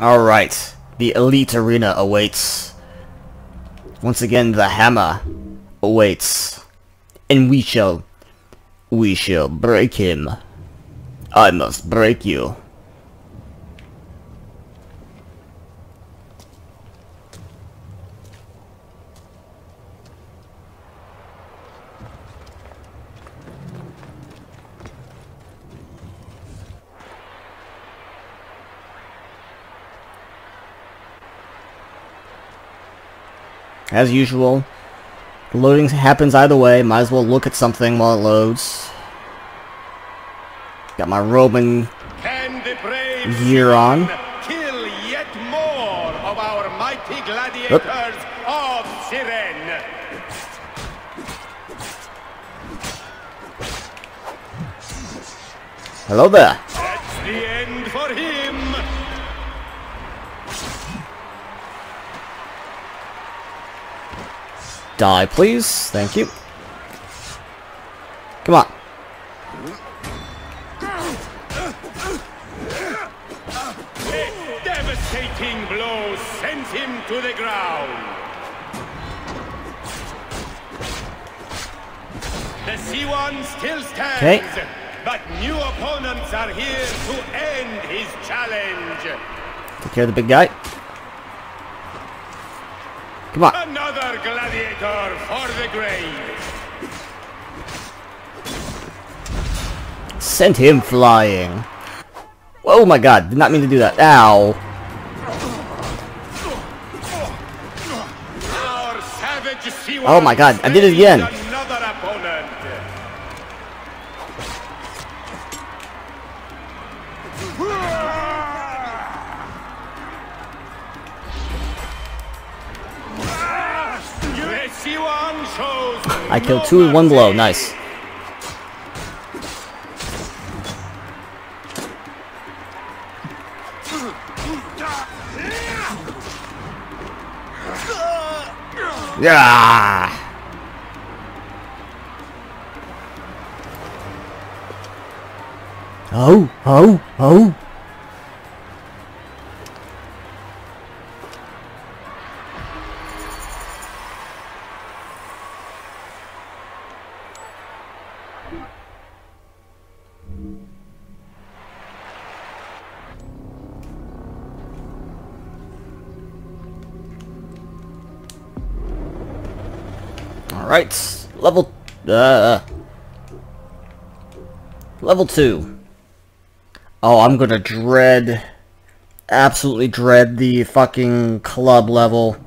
Alright, the Elite Arena awaits. Once again, the hammer awaits. And we shall... We shall break him. I must break you. As usual, loading happens either way. Might as well look at something while it loads. Got my Roman gear on. Kill yet more of our mighty gladiators of Cyrene. Hello there. Die, please. Thank you. Come on. A devastating blow sends him to the ground. The Siwan still stands, 'Kay. but new opponents are here to end his challenge. Take care of the big guy. Come on. Another gladiator for the grave. Sent him flying. Oh my god, did not mean to do that. Ow. Our savage Siwan Oh my God, I did it again. I killed two in one blow. Nice. Yeah. Oh, oh, oh. Alright, level, uh, level 2. Oh, I'm gonna dread, absolutely dread the fucking club level.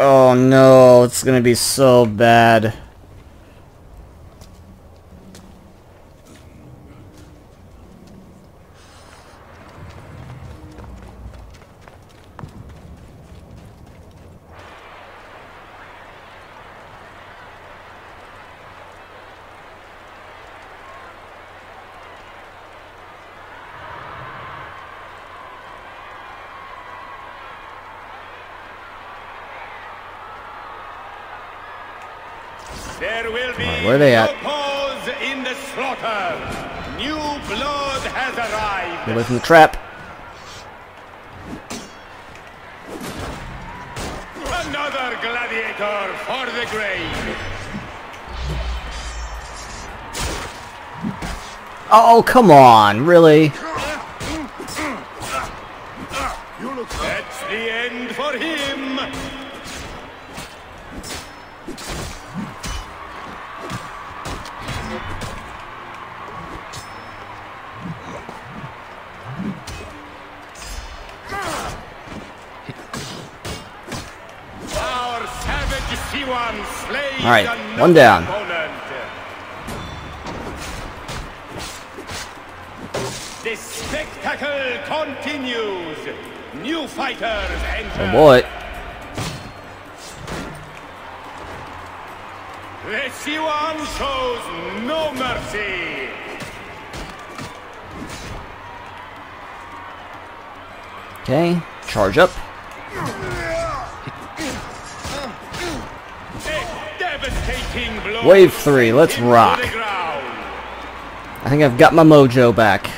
Oh no, it's gonna be so bad. Oh, come on, really? That's the end for him. Our savage Siwan slays All right, one down. Oh boy. The Siwan shows no mercy. Okay, charge up. A devastating blow. Wave three, let's rock. I think I've got my mojo back.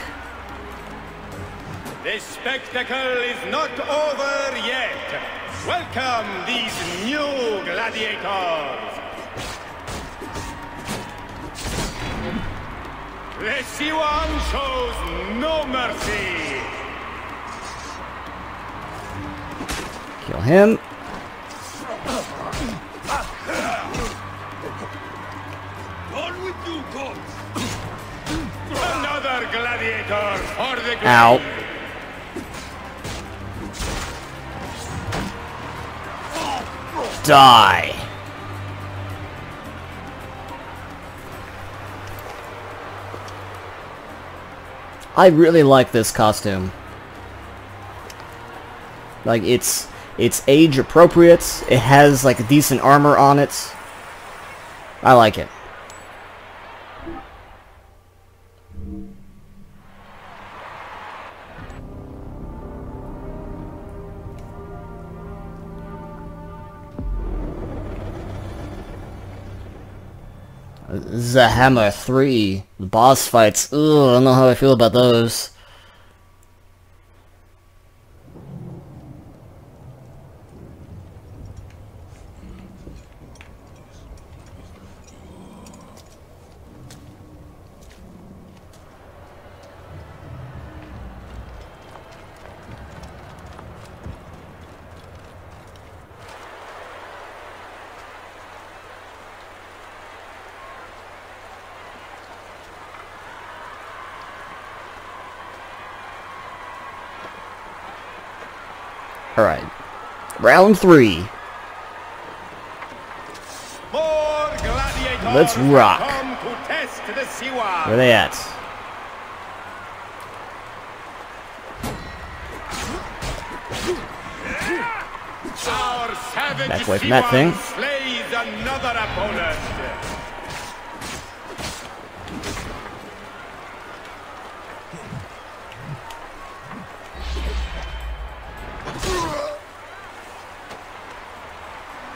Him. On with you, gods. Another gladiator for the. Ow. Die. I really like this costume. Like it's it's age appropriate. It has like a decent armor on it. I like it. Zahammer 3. The boss fights. Ugh, I don't know how I feel about those. Alright. 3. Let's rock. come to test the Siwa. Where they at? Back away from that thing.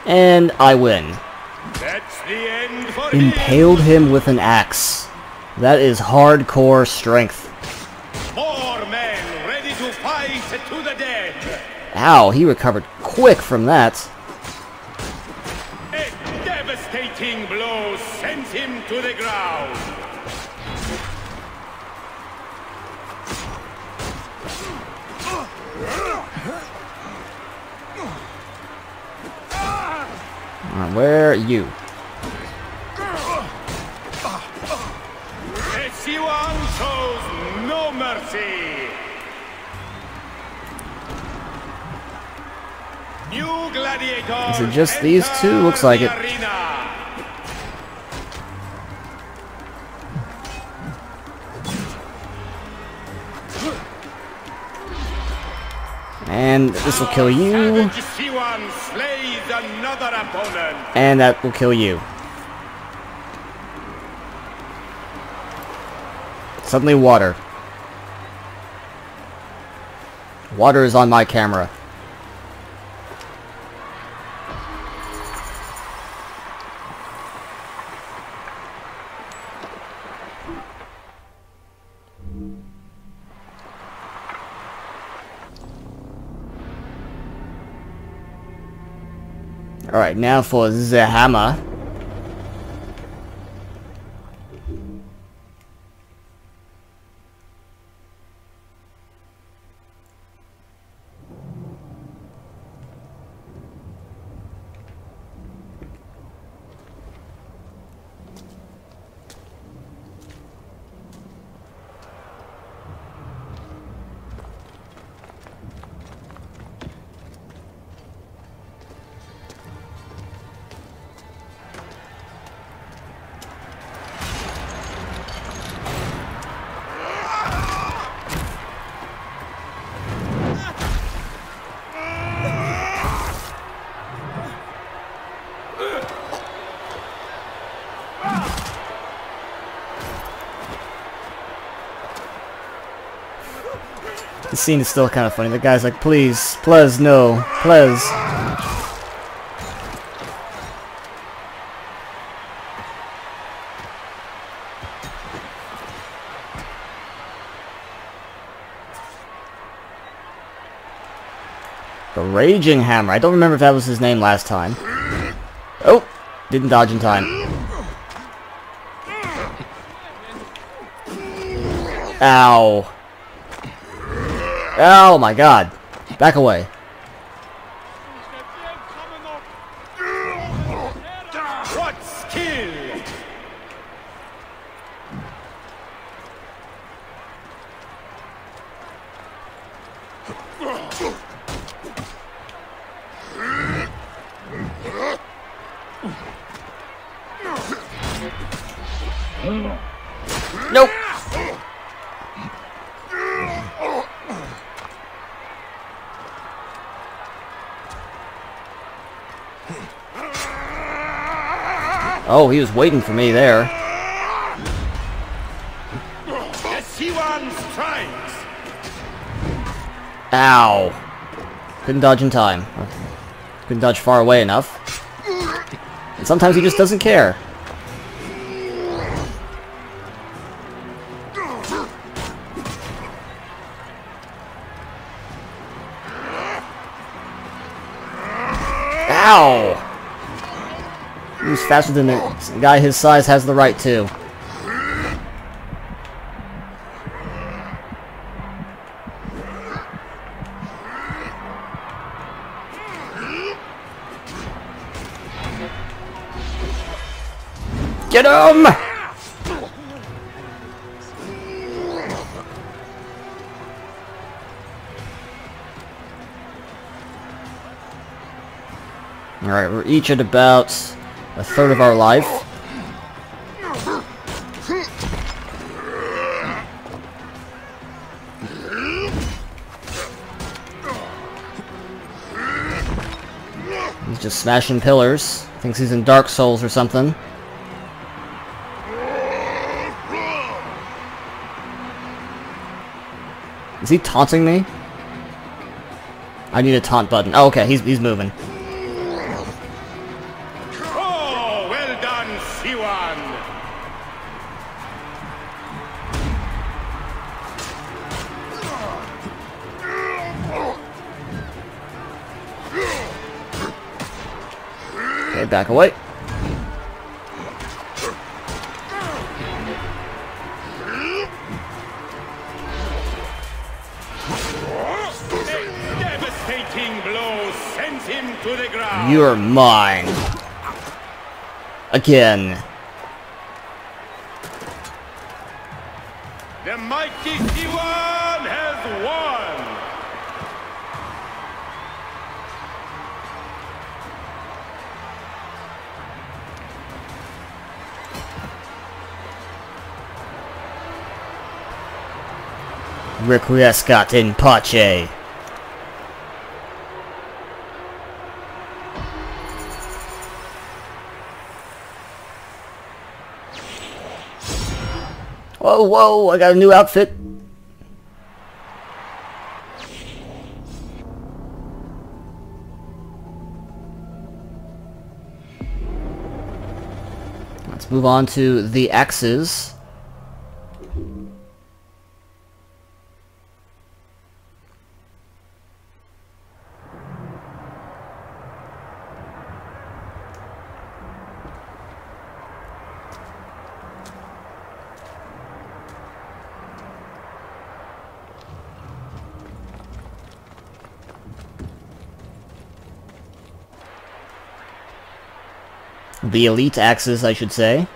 And I win. That's the end for Impaled him with an axe. That is hardcore strength. him. Men ready to fight to the death. Ow, he recovered quick from that. You? Siwan shows no mercy. New gladiators. Is it just these two? Looks like it. Arena. And this will kill you. Another opponent. And that will kill you. Suddenly water. Water is on my camera. Now for the scene is still kind of funny. The guy's like, please, please, no, please. The Raging Hammer. I don't remember if that was his name last time. Oh! Didn't dodge in time. Ow. Oh my god. Back away. Oh, he was waiting for me there. The Siwan strikes! Ow. Couldn't dodge in time. Couldn't dodge far away enough. And sometimes he just doesn't care. Ow! He's faster than the guy his size has the right to. Get him! Alright, we're each at about a third of our life. He's just smashing pillars. Thinks he's in Dark Souls or something. Is he taunting me? I need a taunt button. Oh, okay, he's he's moving. The ground. You're mine. Again. Requiescat in pace. Whoa, whoa, I got a new outfit. Let's move on to the X's. The elite axis, I should say.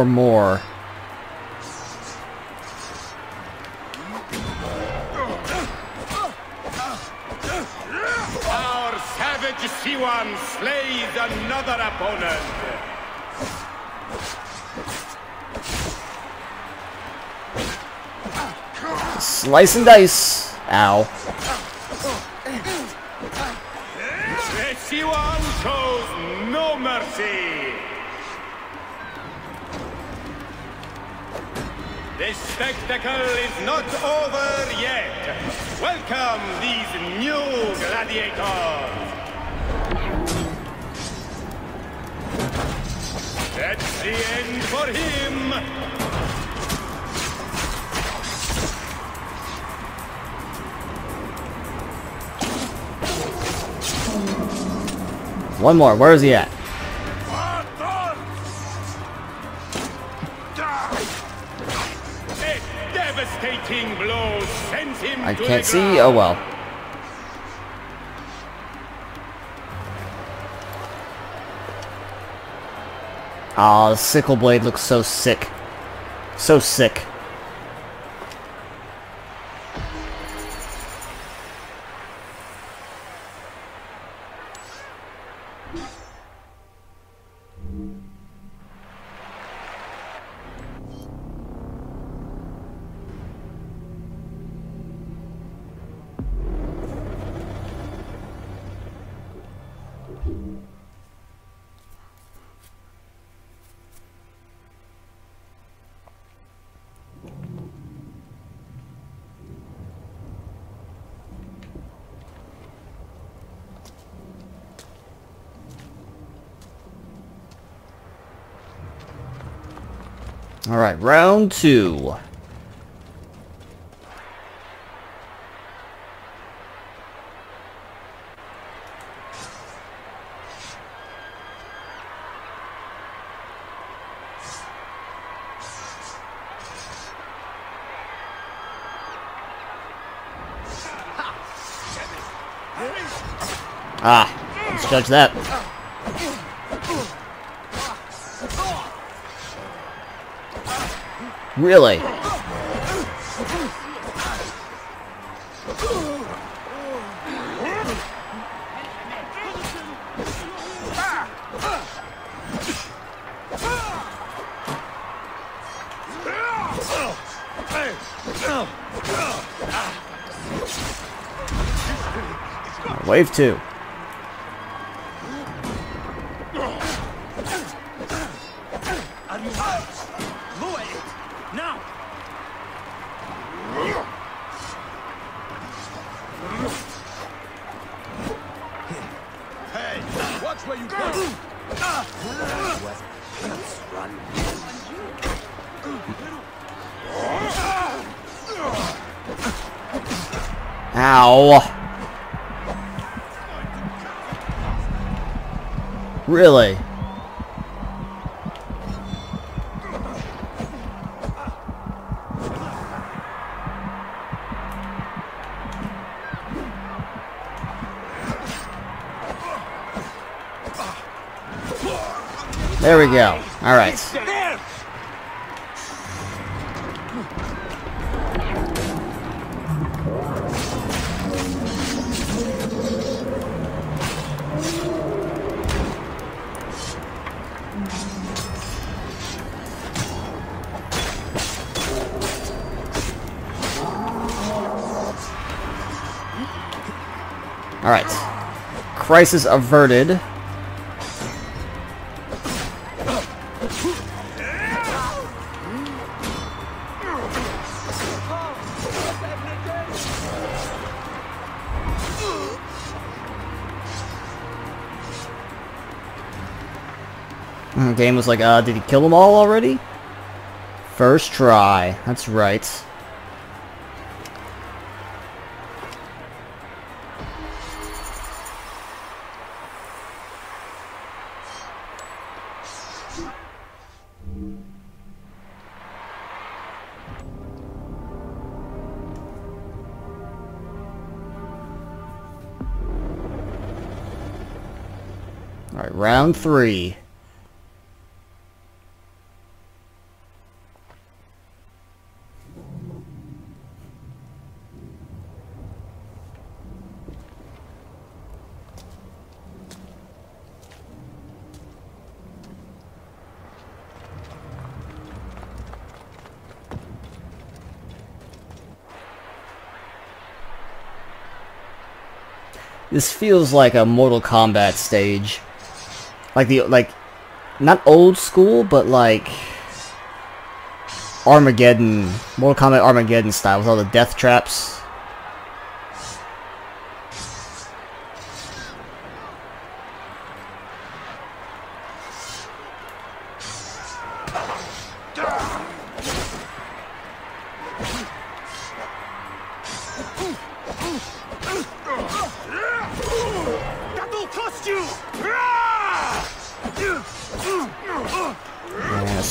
Or more. Our savage Siwan slays another opponent. Slice and dice. Ow. Not over yet. Welcome these new gladiators. That's the end for him. One more. Where is he at? Can't see. Oh well. Aw, the sickle blade looks so sick. So sick. Alright, round two. Ah, let's judge that. Really? Wave 2. Crisis averted. Mm, Game was like, uh, did he kill them all already? First try. That's right. Round three. This feels like a Mortal Kombat stage. Like the, like, not old school, but like Armageddon, Mortal Kombat Armageddon style with all the death traps.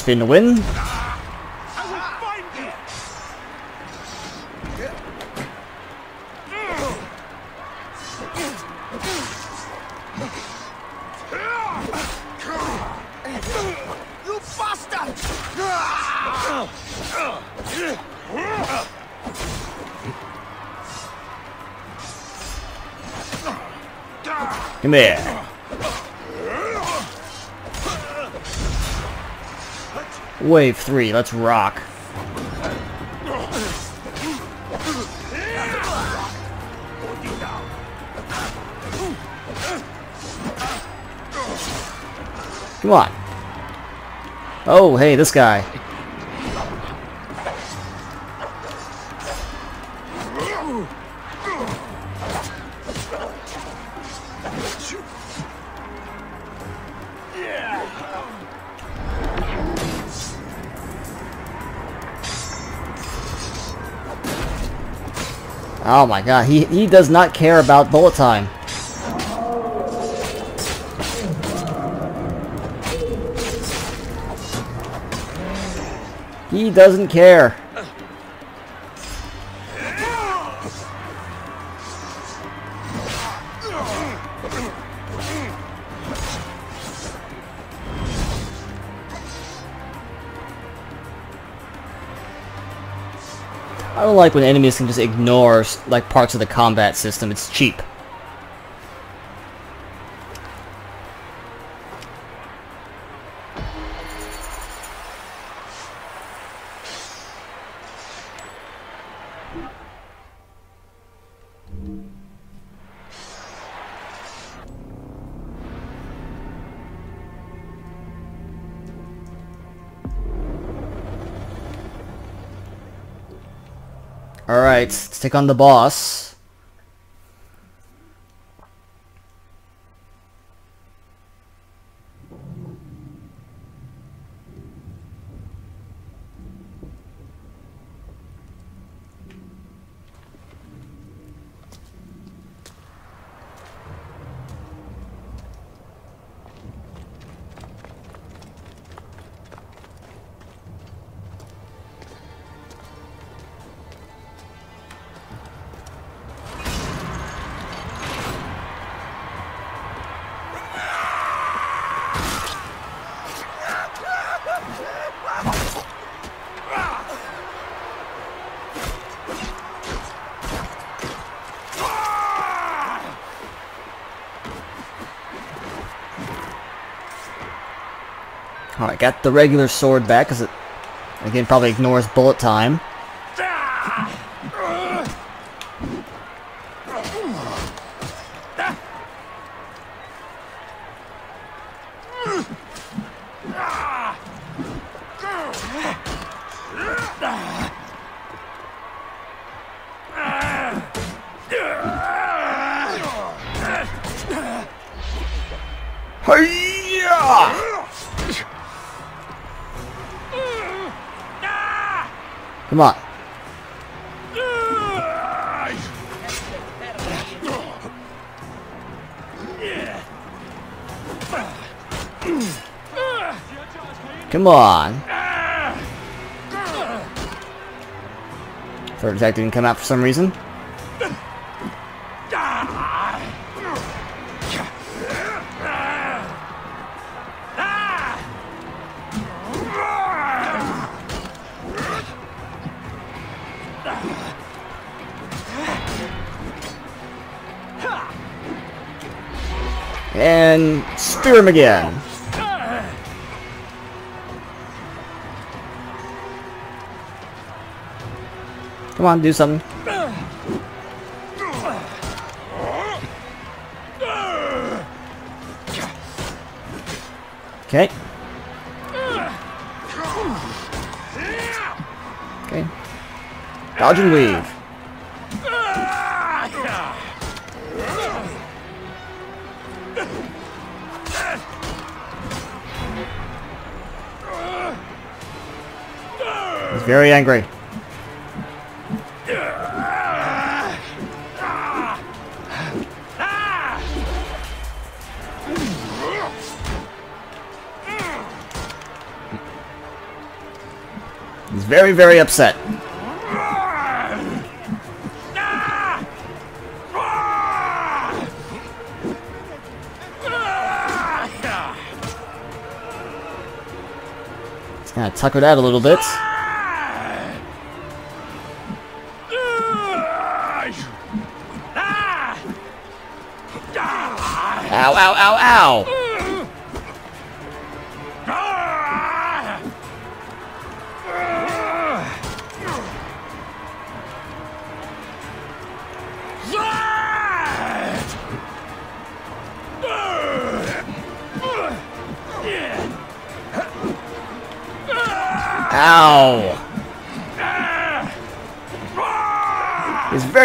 You! You bastard! Come here. Wave three, let's rock. Come on. Oh, hey, this guy. Oh my god, he, he does not care about bullet time. He doesn't care. Like when enemies can just ignore like parts of the combat system. It's cheap. Take on the boss. Got the regular sword back, because it, again, probably ignores bullet time. on. Third attack didn't come out for some reason. And spear him again. Come on, do something. Okay. Okay. Dodge and weave. He's very angry. Very, very upset. He's kind of tuckered out a little bit. Ow, ow, ow! Ow!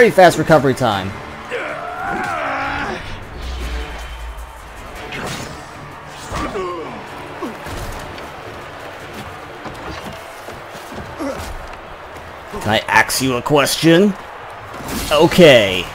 Very fast recovery time. Can I ask you a question? Okay.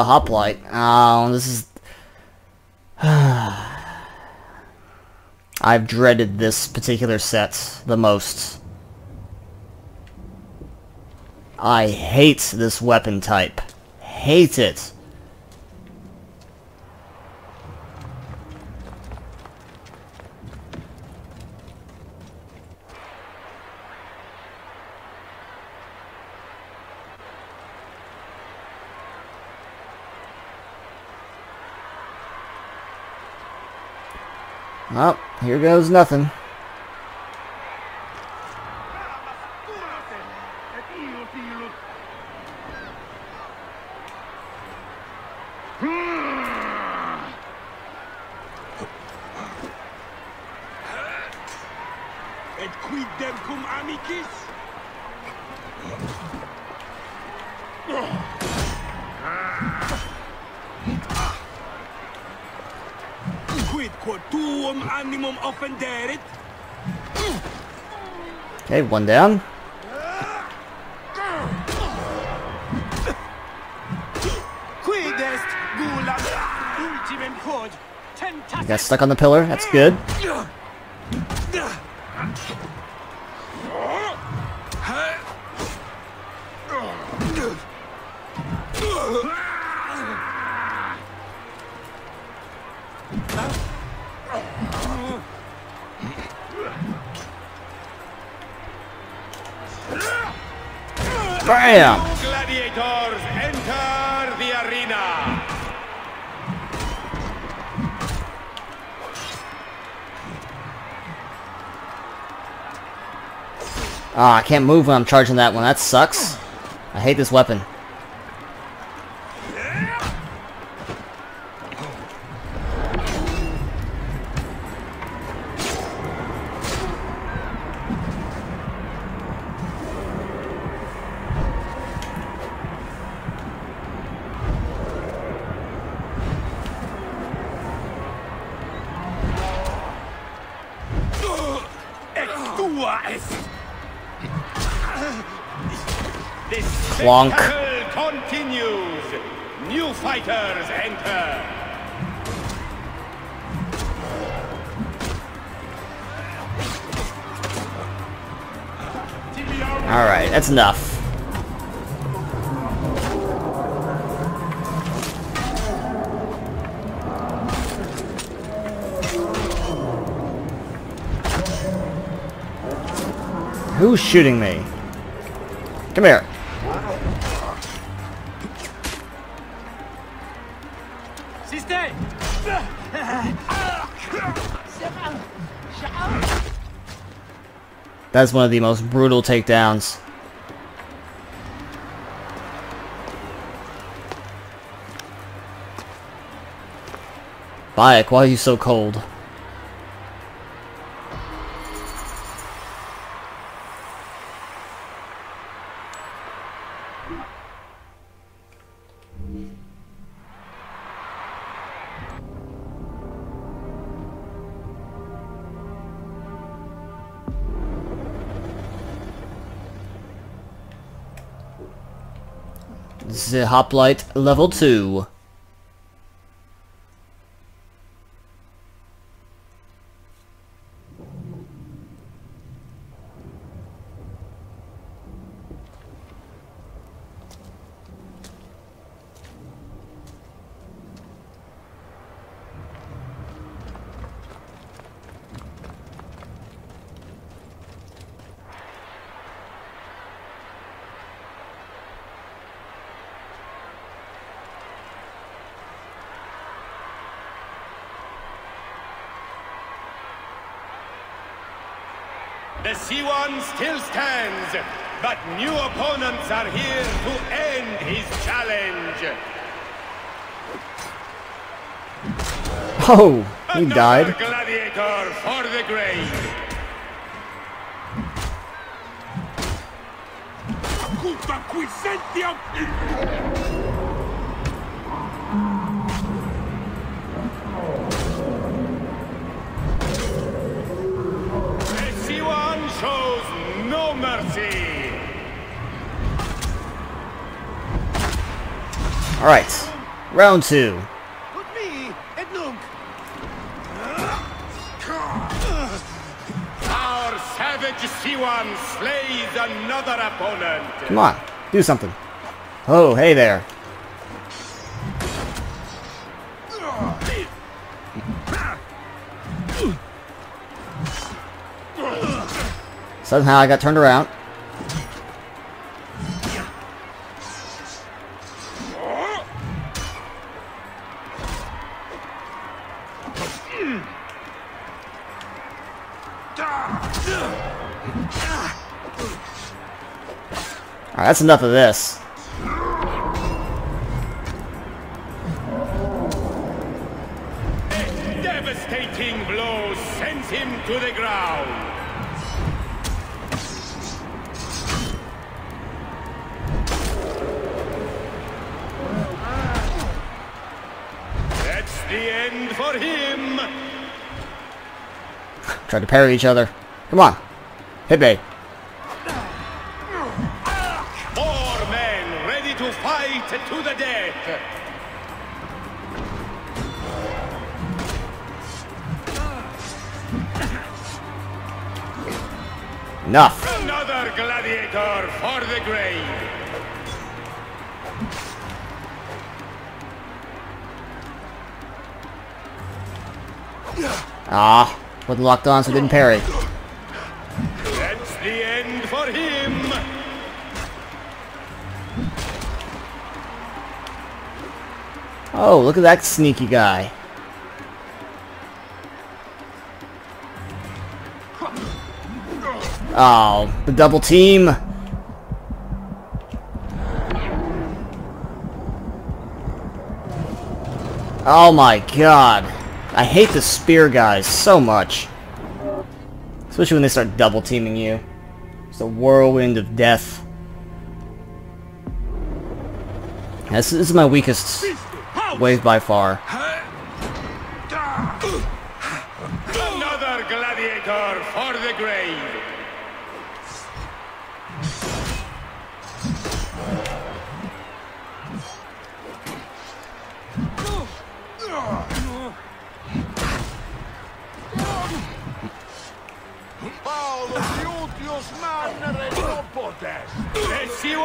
The hoplite. Oh, this is... I've dreaded this particular set the most. I hate this weapon type. Hate it. Oh, here goes nothing. One down. Quid est gulam ultimem quod tentas Got stuck on the pillar. That's good. Can't move when I'm charging that one. That sucks. I hate this weapon. Spectacle continues. New fighters enter. Alright, that's enough. Who's shooting me? Come here. Sister! That's one of the most brutal takedowns. Bayek, why are you so cold? Hoplite level 2. The Siwan still stands, but new opponents are here to end his challenge. Oh, he died. gladiator for the grave. The Siwan shows no mercy. Alright, round 2. Come on, do something. Oh, hey there. Somehow I got turned around. That's enough of this. Devastating blow sends him to the ground. That's the end for him. Try to parry each other. Come on. Hit me. Gladiator for the grave. Ah, wasn't locked on, so didn't parry. That's the end for him. Oh, look at that sneaky guy. Oh, the double team. Oh my god. I hate the spear guys so much. Especially when they start double teaming you. It's a whirlwind of death. This, this is my weakest wave by far.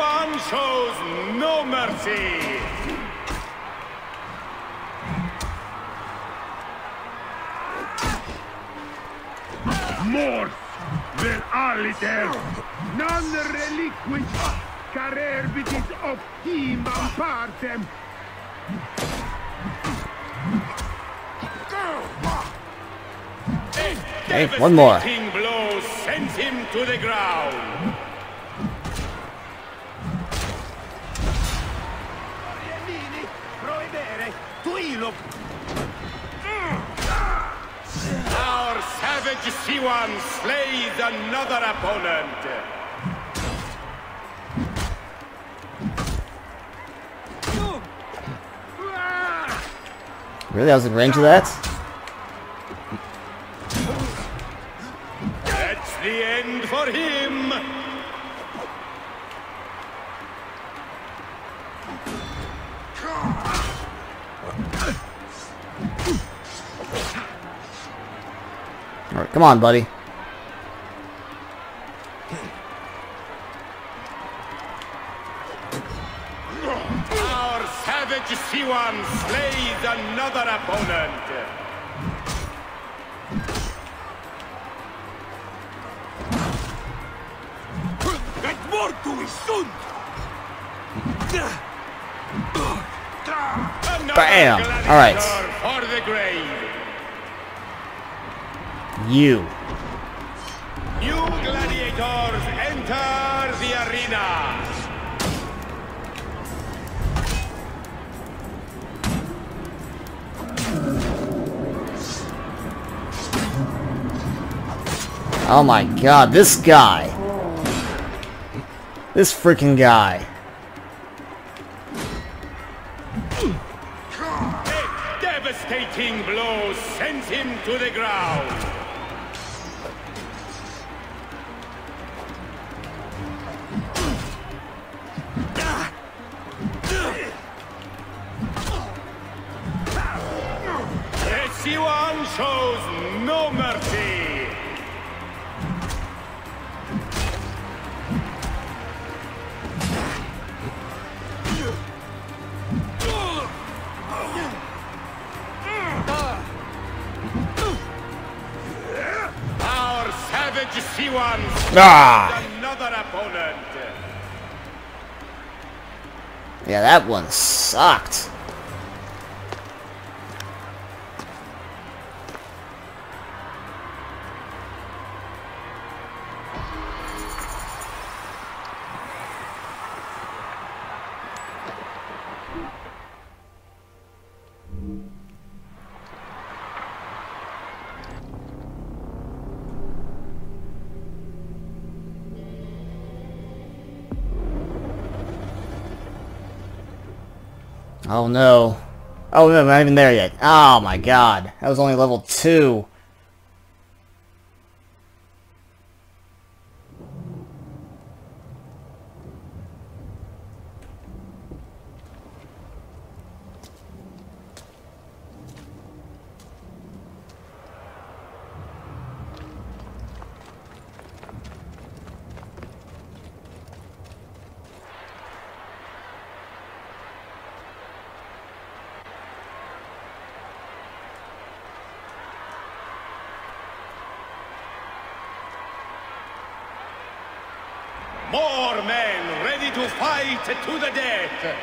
Siwan shows no mercy. Mors, vel aliter, non reliquis, carer vidit optimam partem. Okay, one more. Blow sends him to the ground. Proibere, tuilo. Our savage Siwan slays another opponent. Really? I was in range of that? That's the end for him. Alright, come on, buddy. Our savage Siwan slays another opponent. Et mortuis sunt! Another Bam! gladiator All right. For the grave. You. New gladiators enter the arena. Oh my god, this guy. This freaking guy. A devastating blow sends him to the ground. Siwan shows no mercy. Our savage Siwan Ah! another opponent. Yeah, that one sucked. Oh no. Oh no, I'm not even there yet. Oh my god. That was only level 2. More men ready to fight to the death.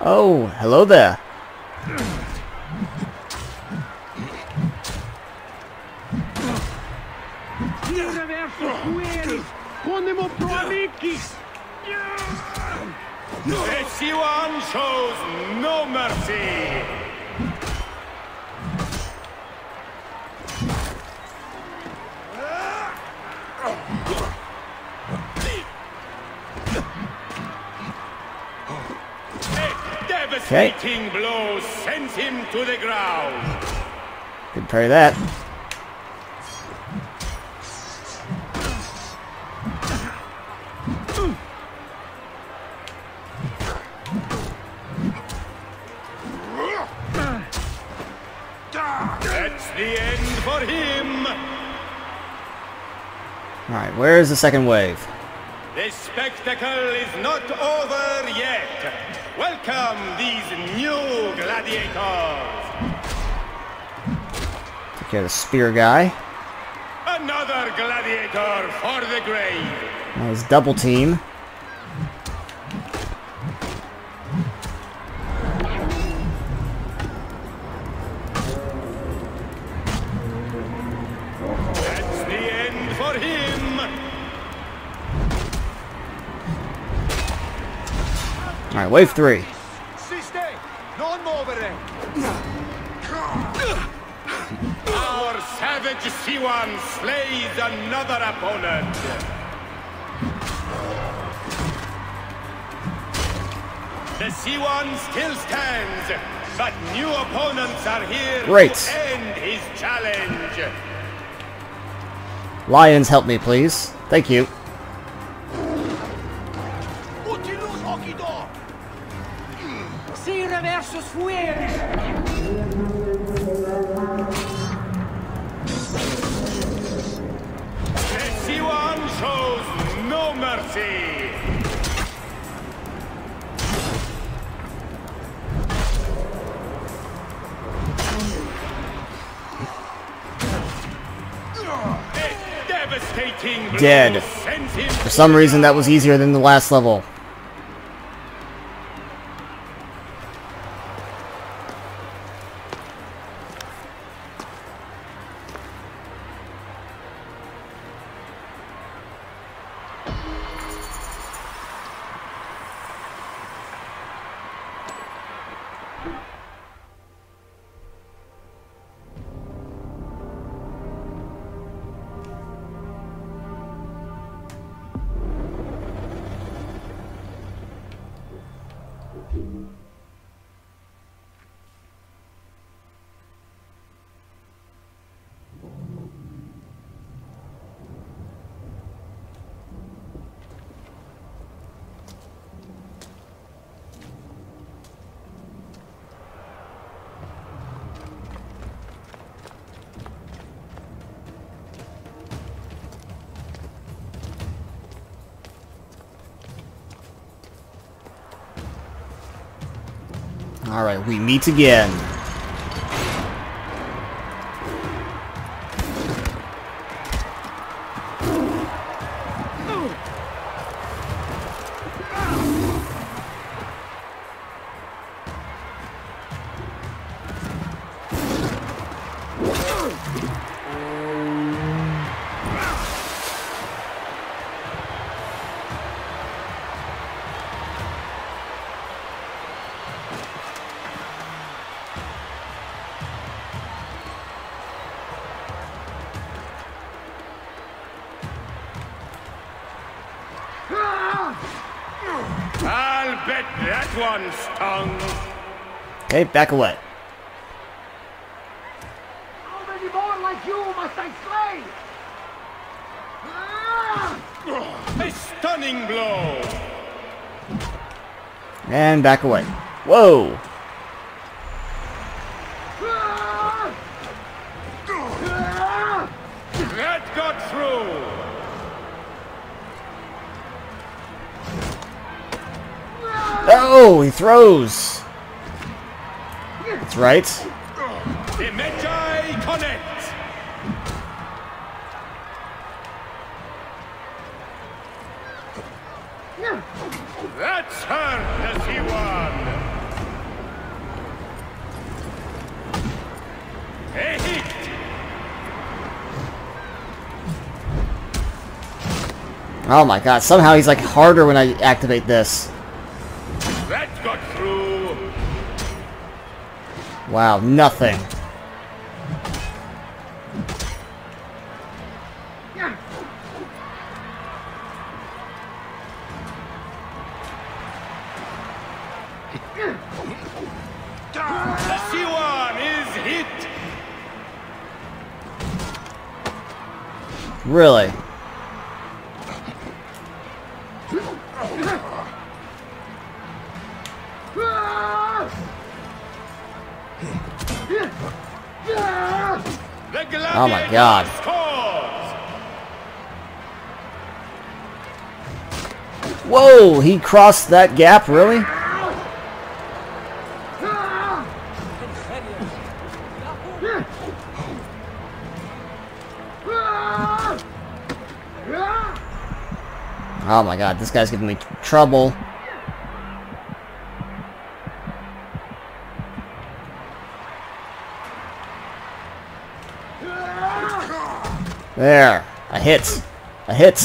Oh, hello there. Ire verso pueris, ponemo pro amicis. The Siwan shows no mercy. A devastating blow sends him to the ground. Could parry that. That's the end for him. Alright, where is the second wave? This spectacle is not over. Welcome these new gladiators. Take care of the spear guy. Another gladiator for the grave. Nice double team. Wave three. Siste! Non muovere! Our savage Siwan slays another opponent. The Siwan still stands, but new opponents are here Great. to end his challenge. Lions, help me, please. Thank you. Dead. For some reason, that was easier than the last level. We meet again. Okay, back away. How many more like you must I slay? Ah! A stunning blow. And back away. Whoa! That got through. Oh, he throws! That's right. The That's her, the Siwan. A. Oh my god, somehow he's like harder when I activate this. Wow, nothing. The Siwan is hit. Really? Oh my god. Whoa, he crossed that gap, really? Oh my god, this guy's giving me trouble. There. A hit. A hit.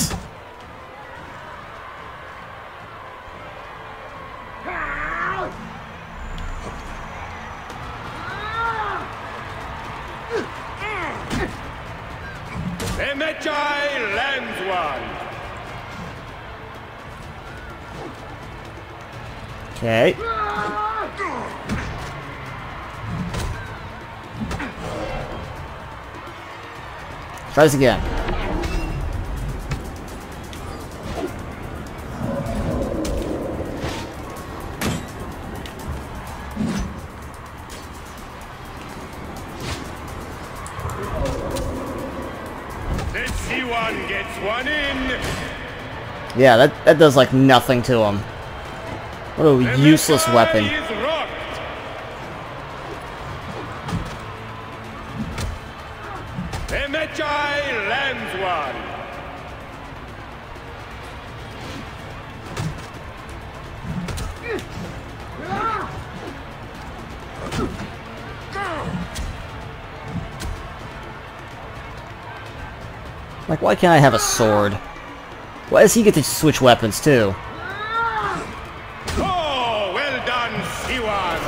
Emechai lands one. Okay. Try this again. The Siwan gets one in. Yeah, that, that does like nothing to him. What a useless weapon. Like, why can't I have a sword? Why does he get to switch weapons too? Oh, well done, Siwan.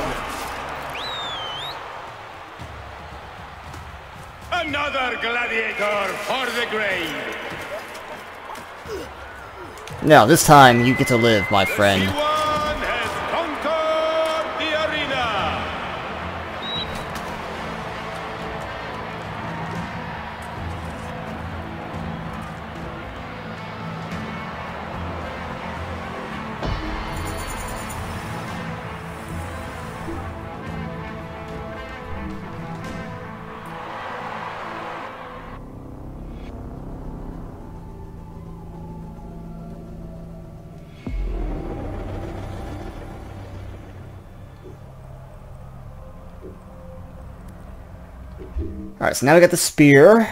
Another gladiator for the grave. No, this time you get to live, my friend. Alright, so now we got the spear.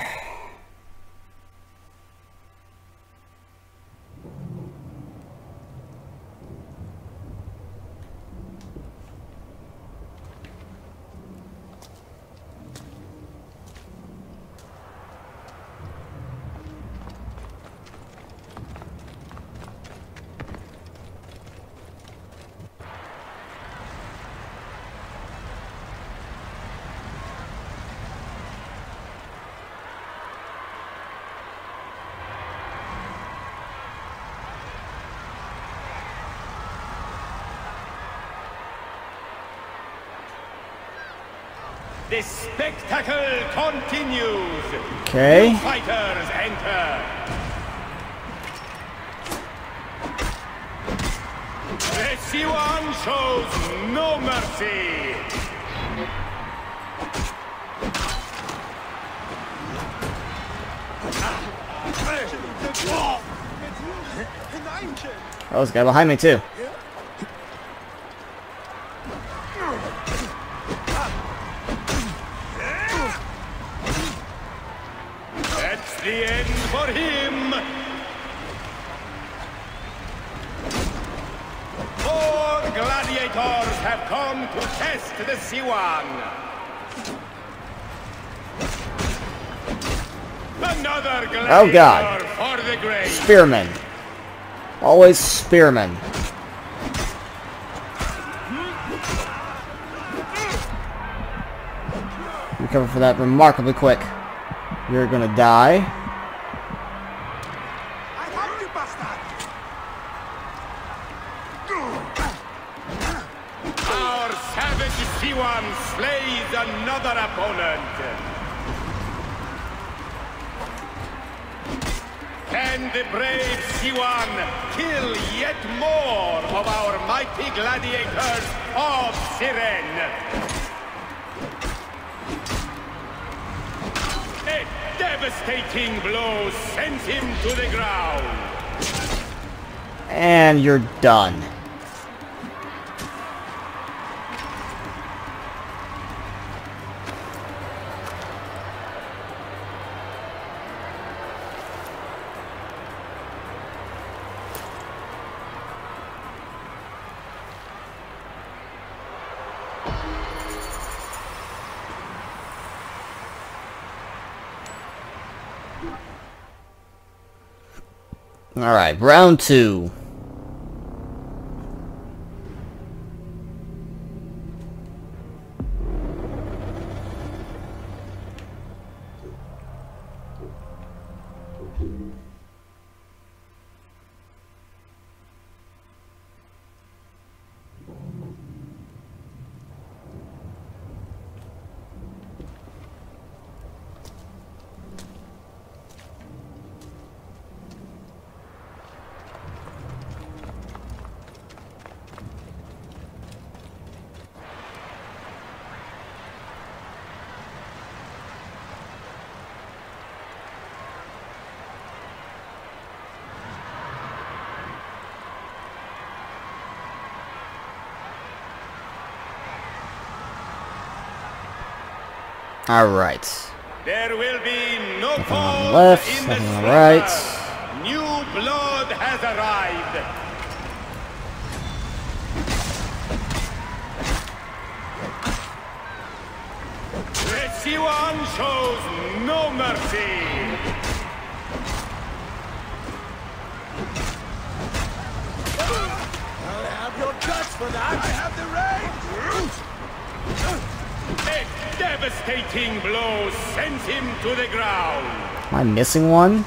The spectacle continues. Okay. New fighters enter. The Siwan shows no mercy. Oh, a guy behind me too. To the Siwan. Another Oh, God. for the grave. Spearman. Always spearman. Recover for that remarkably quick. You're gonna die. Devastating blow sends him to the ground. And you're done. Alright, round two. Alright. There will be no on the left, in the nothing on the right. New blood has arrived. The Siwan shows no mercy. I have your guts for that. I have the range. A devastating blow sends him to the ground. Am I missing one?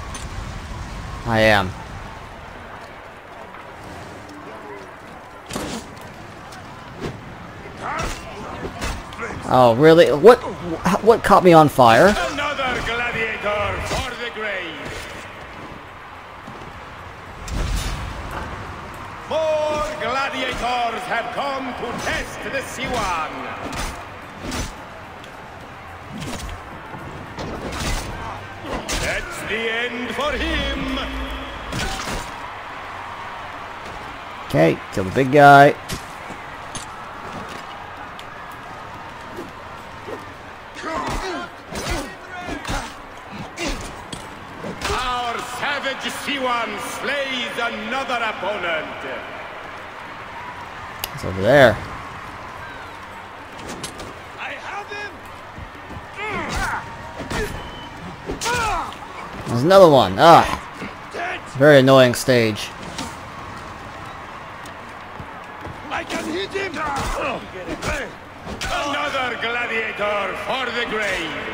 I am. Oh, really? What what caught me on fire? Another gladiator for the grave. More gladiators have come to test the Siwan. Okay, kill the big guy. Our savage Siwan slays another opponent. It's over there. I have him. There's another one. Ah, very annoying stage. I can hit him. Another gladiator for the grave.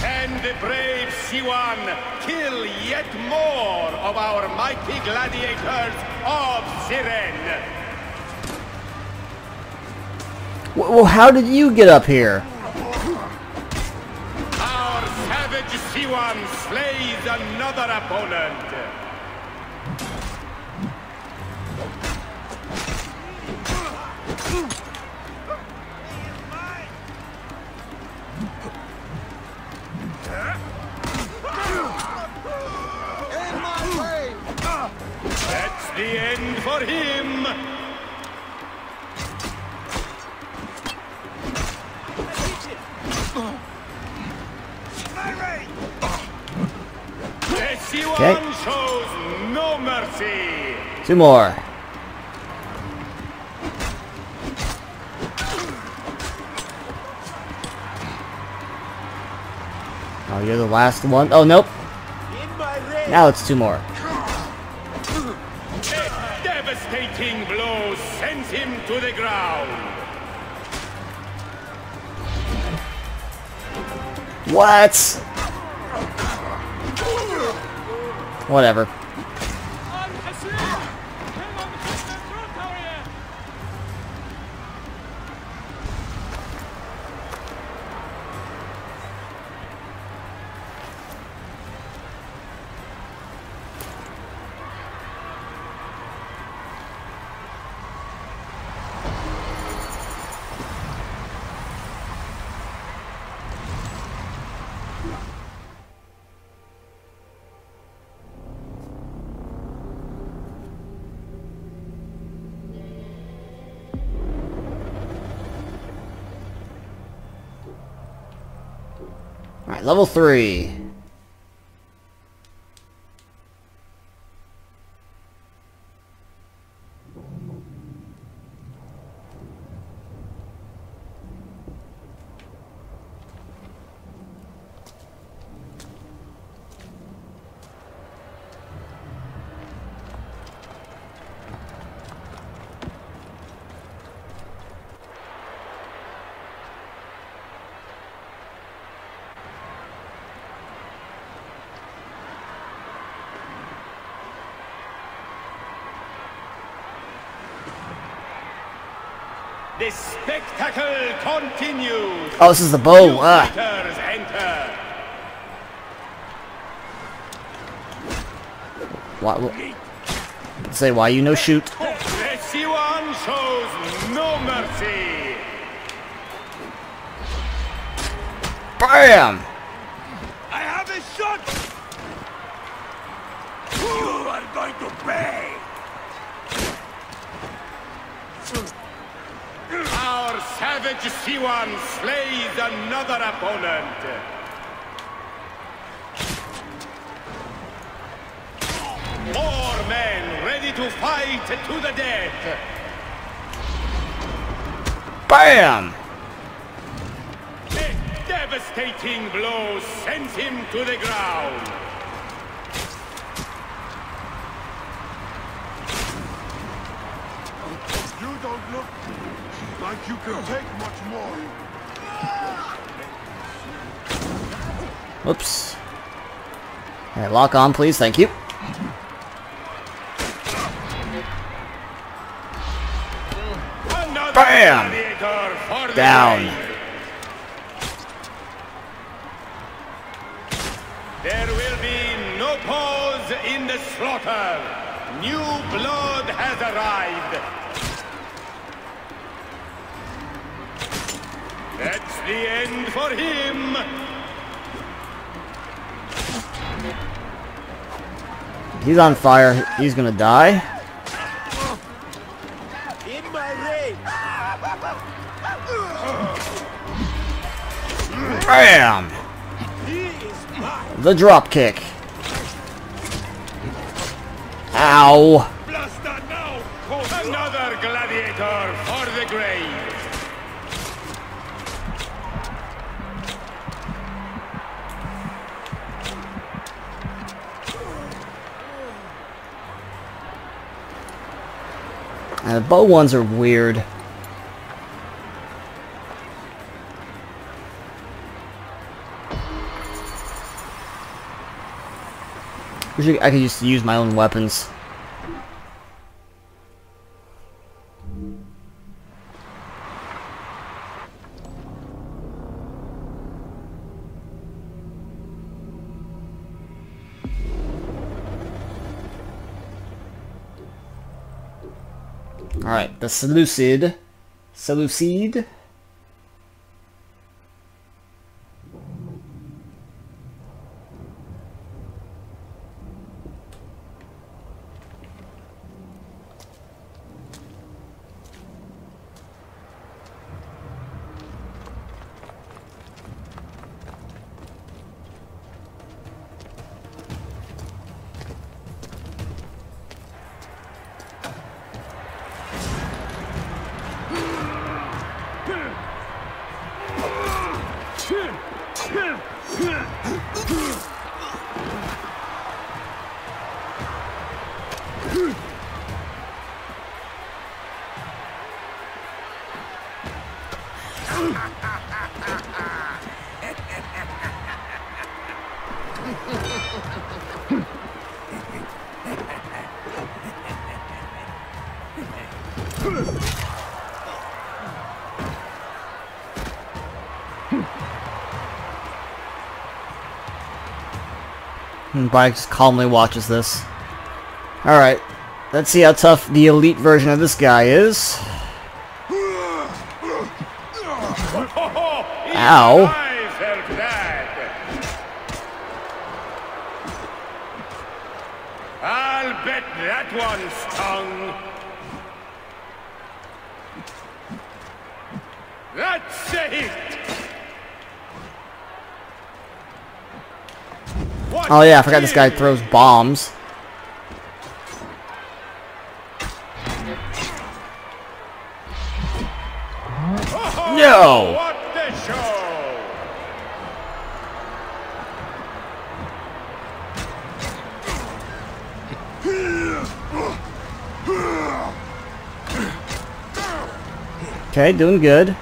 Can the brave Siwan kill yet more of our mighty gladiators of Cyrene? Well, how did you get up here? Our savage Siwan slays another opponent. The end for him. My way. The Siwan Okay. shows no mercy. Two more. Oh, you're the last one? Oh, nope. In my way. Now it's two more. Devastating blow sends him to the ground. What? Whatever. Level 3. The spectacle continues. Oh, this is the bow. Ah. Why, say why you no shoot. The Siwan shows no mercy. Bam! I have a shot! You are going to pay! Our Siwan slays another opponent. More men ready to fight to the death. Bam! A devastating blow sends him to the ground. You don't look like you can take much more. Whoops. Alright, lock on, please. Thank you. Bam! Down. There will be no pause in the slaughter. New blood has arrived. That's the end for him. He's on fire. He's gonna die. Bam! The drop kick. Ow! Uh, the bow ones are weird. I I could just use my own weapons. Alright, the Seleucid. Seleucid? And Bayek calmly watches this. Alright. Let's see how tough the elite version of this guy is. Ow. survives her dad. I'll bet that one stung. That's a hit. Oh yeah, I forgot this guy throws bombs. No! Okay, doing good.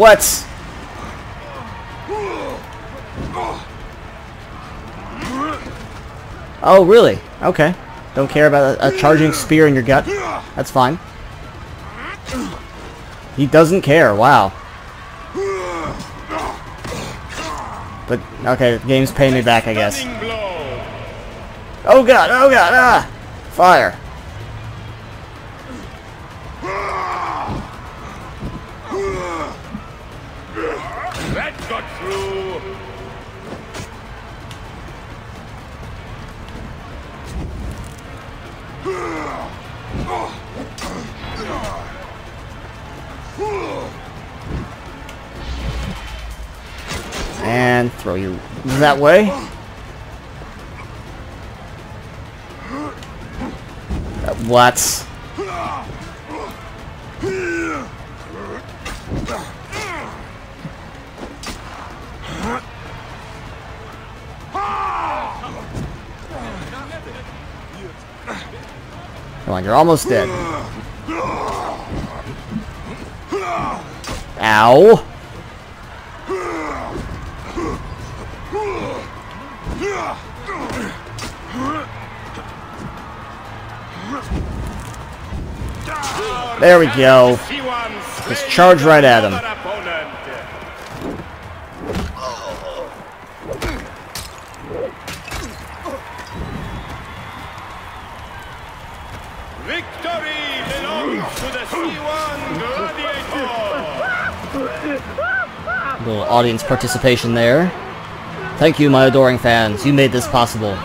What? Oh, really? Okay. Don't care about a, a charging spear in your gut. That's fine. He doesn't care. Wow. But, okay, game's paying me back, I guess. Oh god, oh god, ah! Fire. And throw you that way. What? Come on, you're almost dead. Ow. There we go. Just charge right at him. Audience participation there. Thank you, my adoring fans. You made this possible.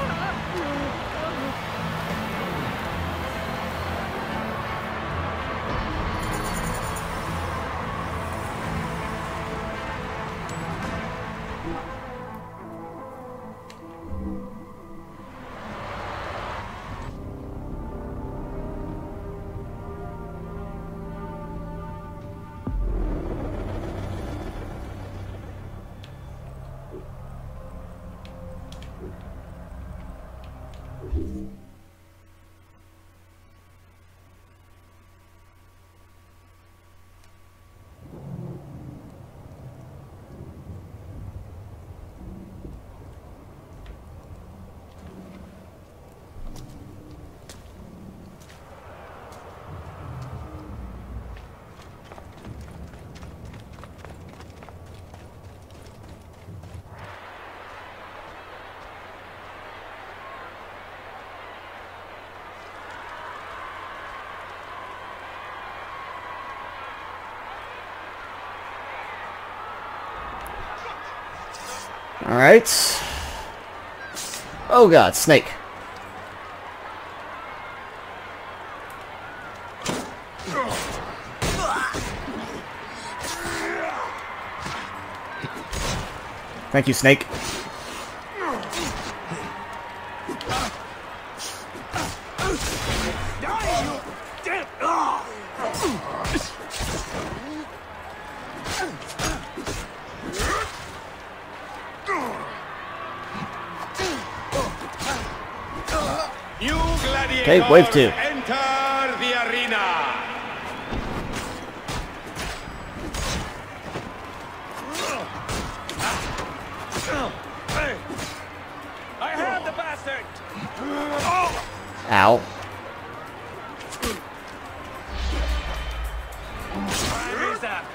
Oh god, snake. Thank you, snake. Okay, wave two. enter the arena. I have the bastard! Ow. Time is up.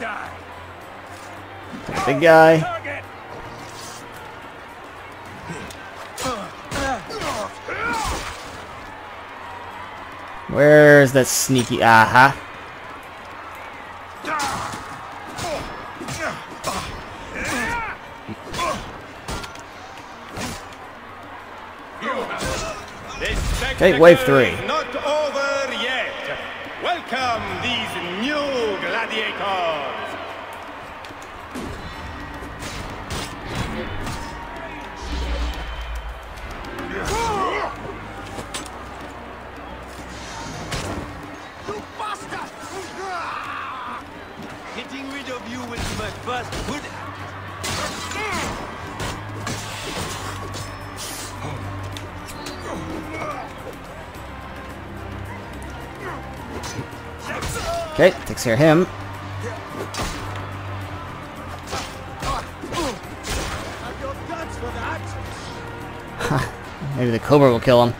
Die. Big guy. Target! Where's that sneaky... Aha. This Okay, wave three. Takes care of him. Maybe the Cobra will kill him.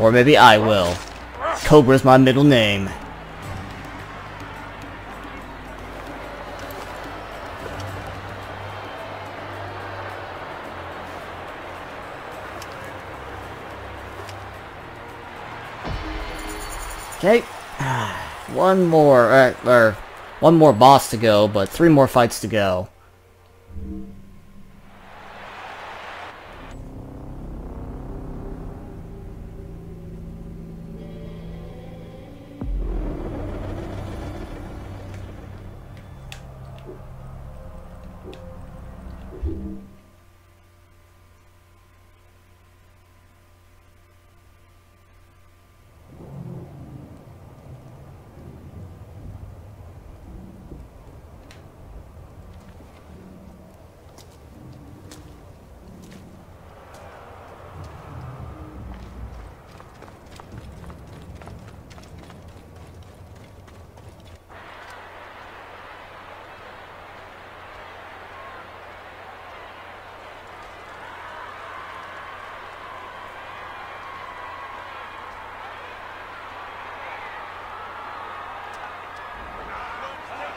Or maybe I will. Cobra's my middle name. One more, uh, or one more boss to go, but three more fights to go.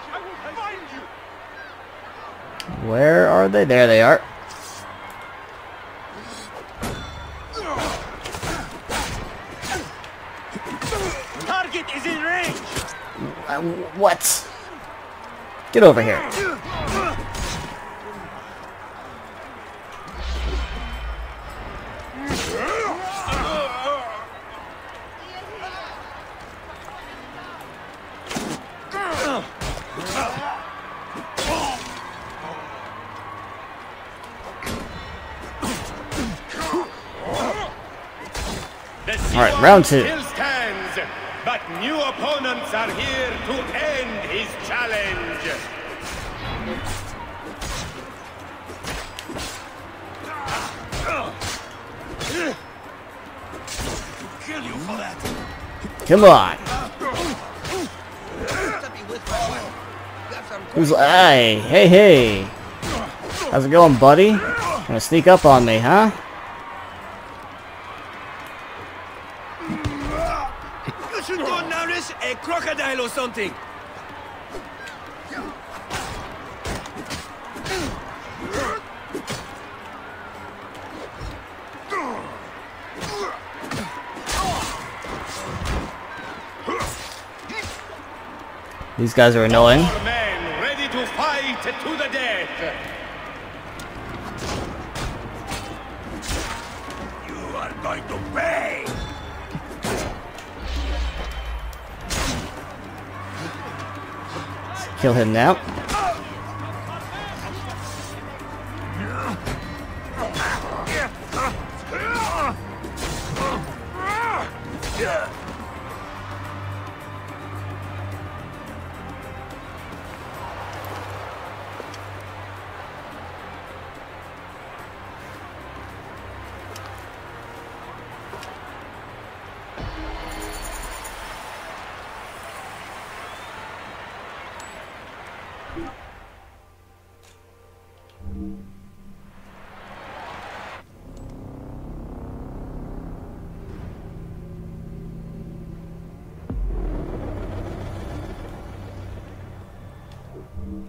I will find you. Where are they? There they are. Target is in range. Uh, what? Get over here. Round two. Still stands, but new opponents are here to end his challenge. Kill you for that. Come on. Who's hey hey hey? How's it going, buddy? Gonna sneak up on me, huh? Going to pay. Kill him now.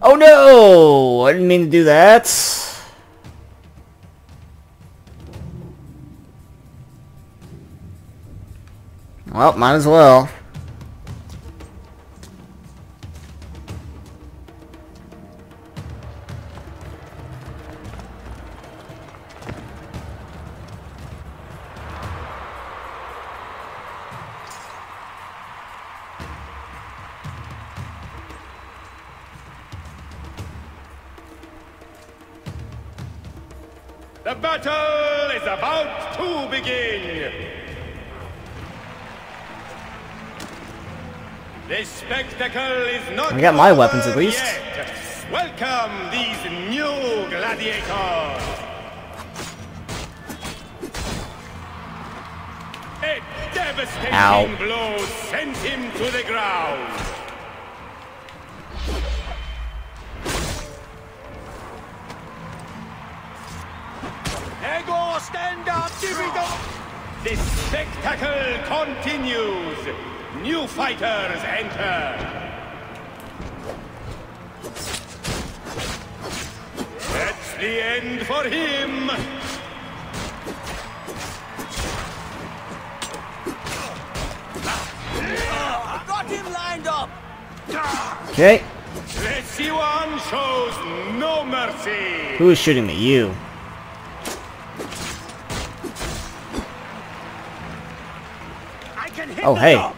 Oh no! I didn't mean to do that. Well, might as well. Got my weapons at least. Yet. Welcome these new gladiators. A devastating Ow. blow sent him to the ground. Ego, stand up, Divido! The spectacle continues. New fighters enter. The end for him. I got him lined up! Okay. The Siwan shows no mercy. Who is shooting me? You. I can hit Oh, hey. dog.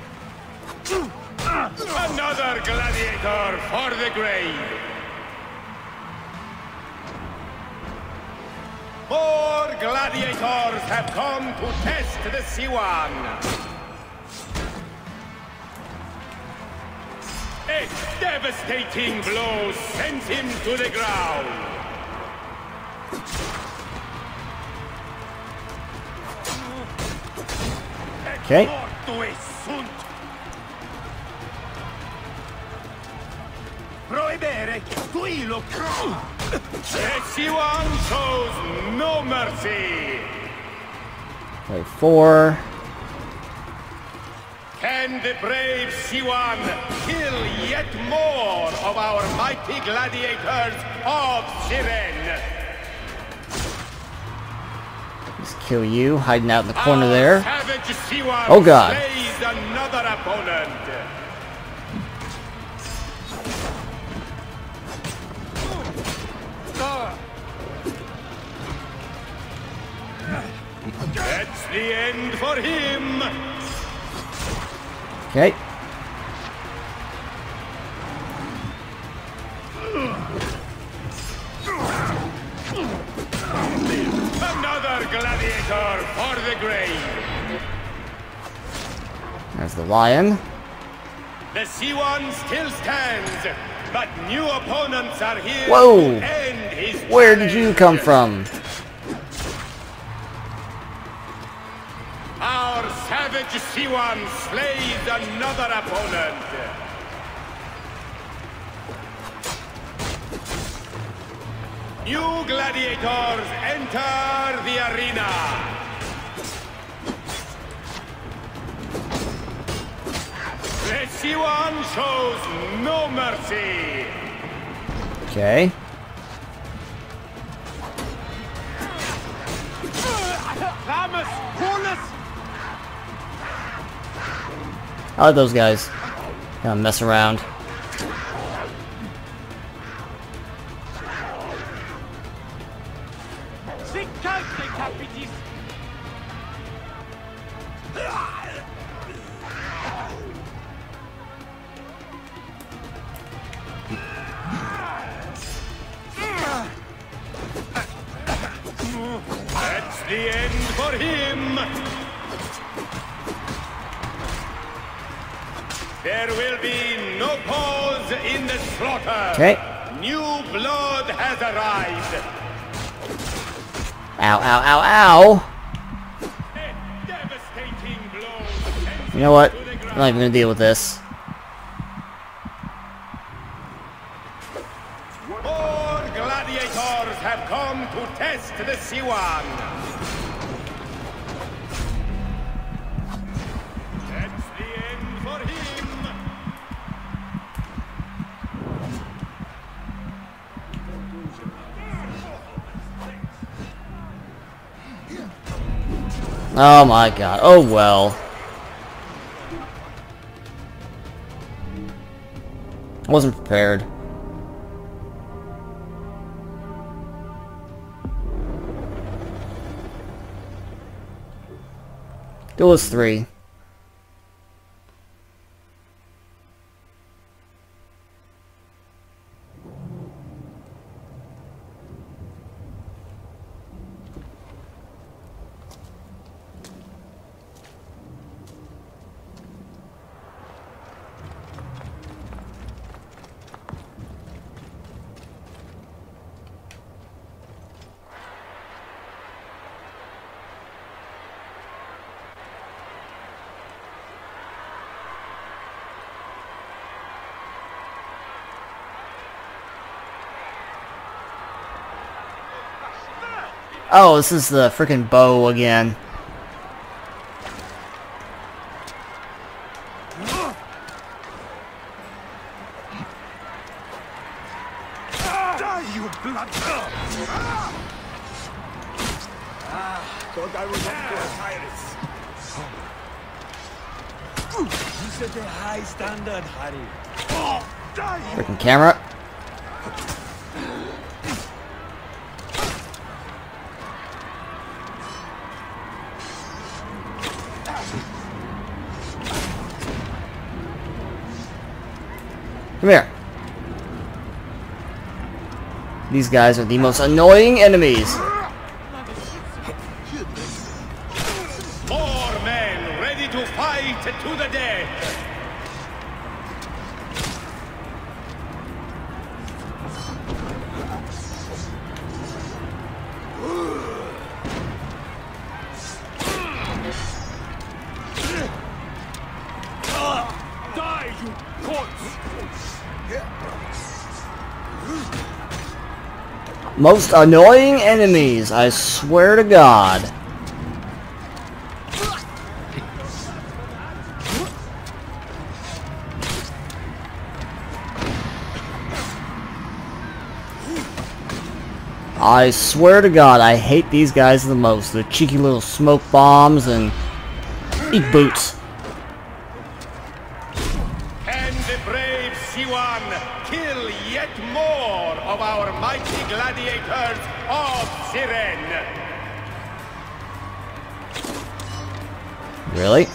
Come to test the Siwan. A devastating blow sends him to the ground. Okay. Mortui sunt. Proibere, tuilo. The Siwan shows no mercy. Play four. Can the brave Siwan kill yet more of our mighty gladiators of Cyrene? Just kill you, hiding out in the corner Our there. Savage Siwan Oh, God. Slays another opponent. That's the end for him. Okay. Another gladiator for the grave. There's the lion. The Siwan still stands, but new opponents are here Whoa. to end his Where did you come from? Savage Siwan slays another opponent. New gladiators enter the arena. The Siwan shows no mercy. Okay. Ramus, Paulus! I like those guys. Kind of mess around. Know what? to I'm not even gonna deal with this. Four gladiators have come to test the Siwan. That's the end for him. Oh my god. Oh well. Wasn't prepared. Duelist 3. Oh, this is the freaking bow again. Guys are the most annoying enemies. Most annoying enemies, I swear to God. I swear to God, I hate these guys the most. The cheeky little smoke bombs and eat boots. Gladiators of Cyrene? Really?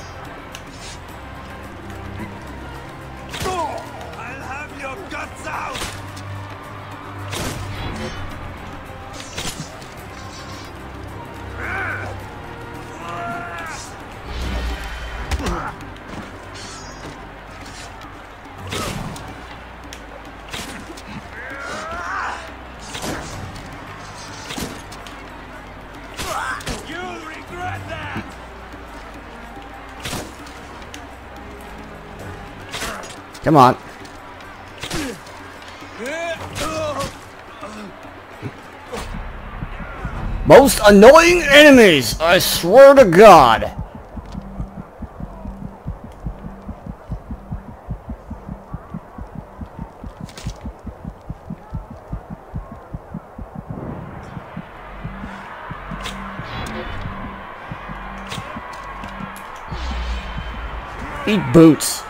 Come on. Most annoying enemies, I swear to God. Eat boots.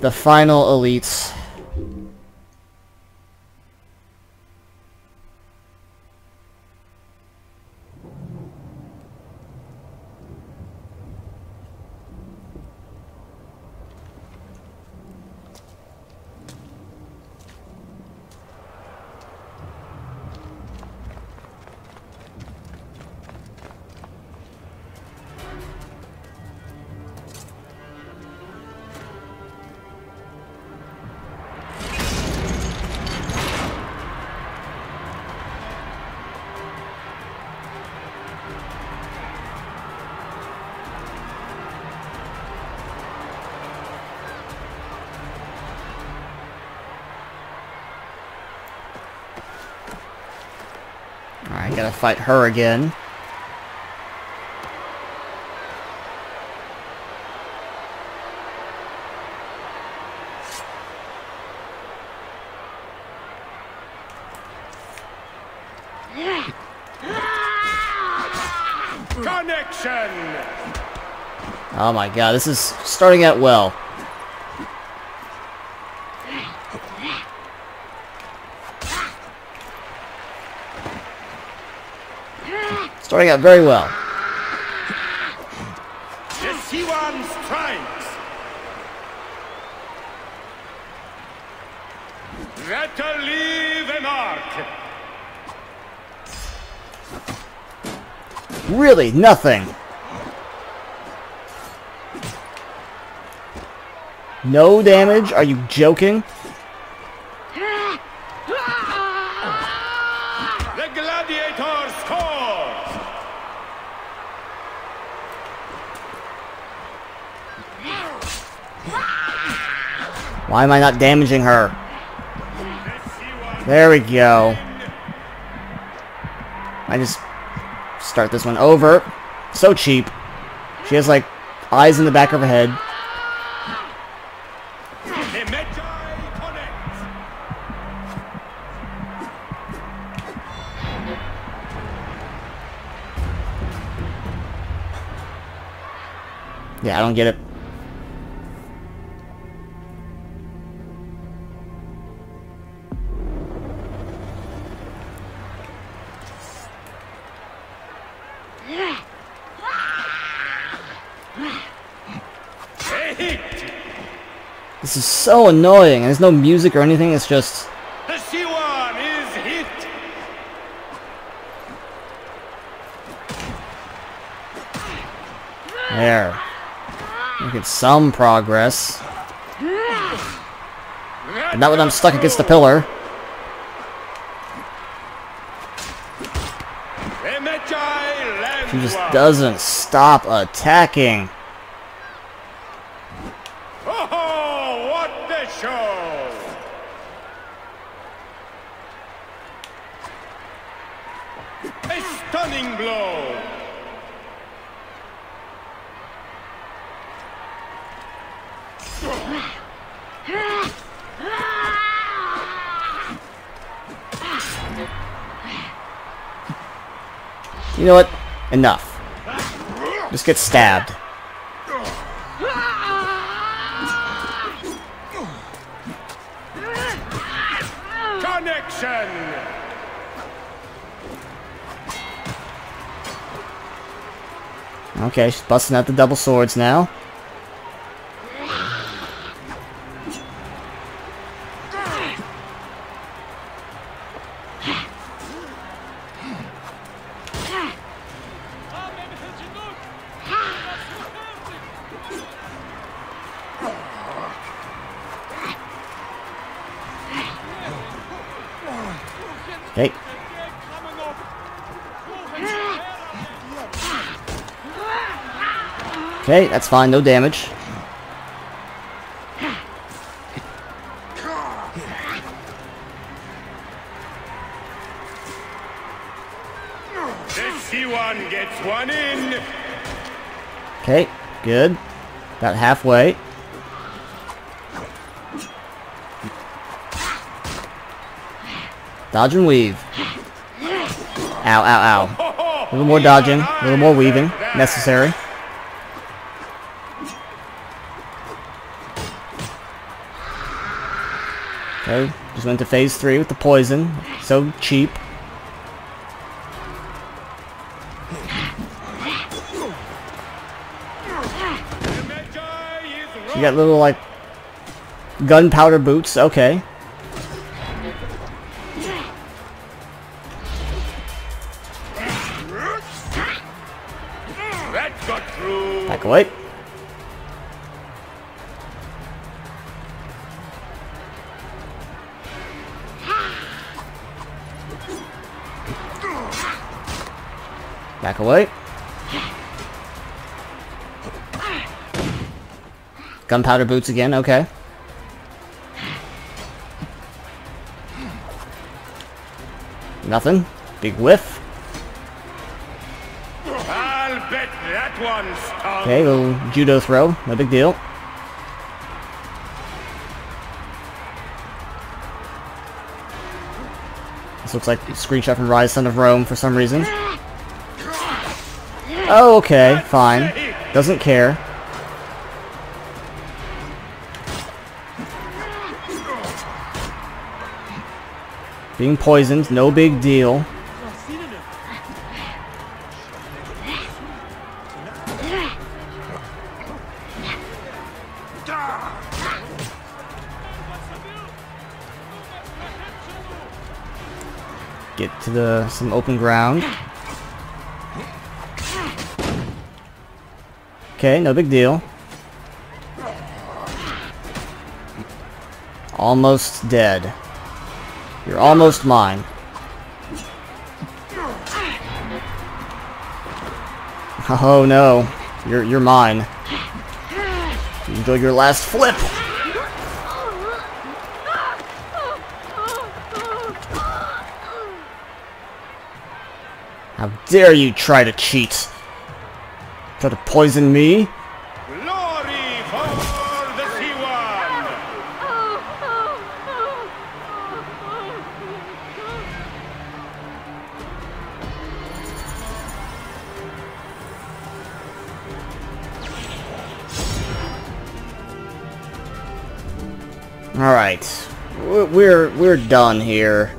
The final elites. Fight her again. Connection! Oh my god, this is starting out well. Starting out very well. The Siwan leave the mark. Really, nothing. No damage? Are you joking? Why am I not damaging her? There we go. I just start this one over. So cheap. She has like eyes in the back of her head. Yeah, I don't get it. So annoying. There's no music or anything. It's just The Siwan is hit. there. Look at some progress. But not when I'm stuck against the pillar. The Magi land She just doesn't stop attacking. Enough. Just get stabbed. Connection. Okay, she's busting out the double swords now. Okay, okay, that's fine, no damage. The Siwan gets one in. Okay, good. About halfway. Dodge and weave. Ow, ow, ow. A little more dodging, a little more weaving, necessary. Okay, just went to phase three with the poison. So cheap. You got little, like, gunpowder boots. Okay. Gunpowder boots again, okay. Nothing. Big whiff. I'll bet that one. Okay, little judo throw. No big deal. This looks like a screenshot from Ryse Son of Rome for some reason. Oh, okay, fine. Doesn't care. Being poisoned, no big deal. get to the some open ground. Okay, no big deal. Almost dead. You're almost mine. Oh no, you're you're mine. Enjoy your last flip. How dare you try to cheat? Try to poison me? We're, we're done here.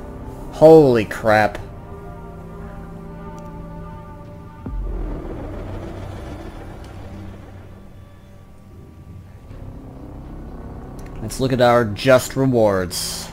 Holy crap. Let's look at our just rewards.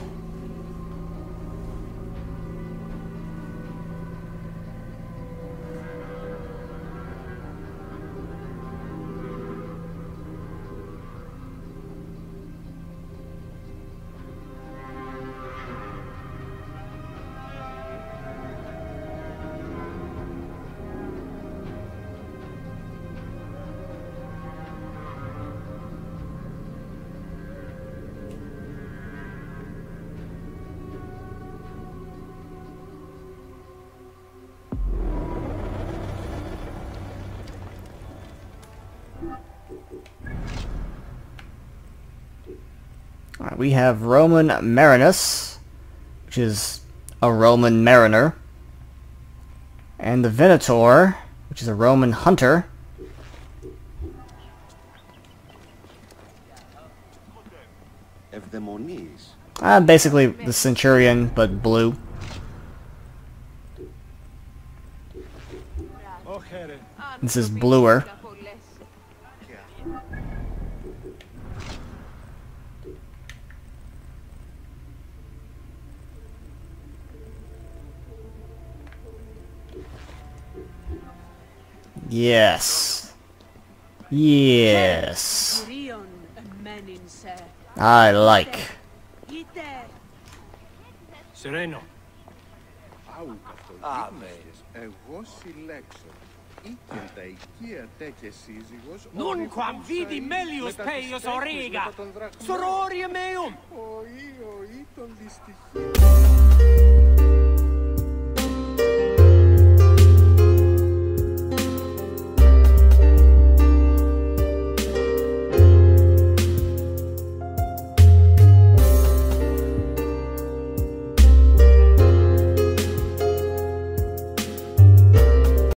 have Roman Marinus, which is a Roman mariner, and the Venator, which is a Roman hunter. Uh, basically the Centurion, but blue. This is bluer. I like. Είτε Σιρένο. Άου καθοδήγησες. Εγώ συλλέξω. Ήκεν τα οικία τέκε σύζυγος. Nunquam vidi melius peius origa, sororium meum! Ο ή, ο ή των δυστυχίων.